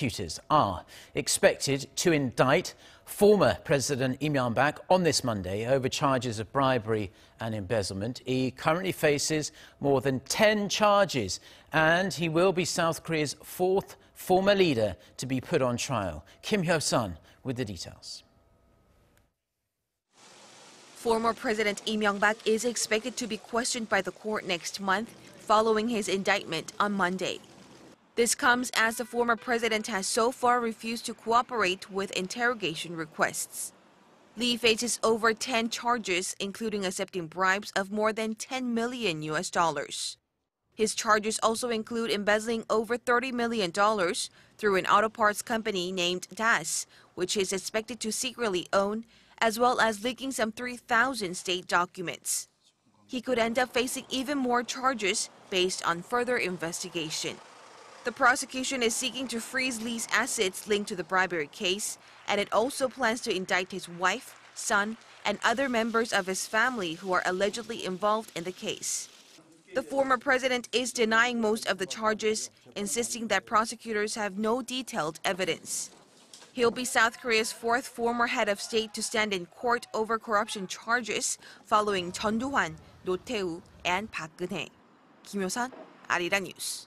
prosecutors are expected to indict former President Lee Myung-bak on this Monday over charges of bribery and embezzlement. He currently faces more than 10 charges, and he will be South Korea's fourth former leader to be put on trial. Kim Hyo-sun with the details. Former President Lee Myung-bak is expected to be questioned by the court next month following his indictment on Monday. This comes as the former president has so far refused to cooperate with interrogation requests. Lee faces over 10 charges, including accepting bribes of more than 10 million US dollars. His charges also include embezzling over $30 million through an auto parts company named DAS, which is expected to secretly own, as well as leaking some 3,000 state documents. He could end up facing even more charges based on further investigation. The prosecution is seeking to freeze Lee's assets linked to the bribery case, and it also plans to indict his wife, son, and other members of his family who are allegedly involved in the case. The former president is denying most of the charges, insisting that prosecutors have no detailed evidence. He'll be South Korea's fourth former head of state to stand in court over corruption charges following Chun Doo-hwan, Tae-woo, and Park Geun-hye. Kim Hyo-sun, Arirang News.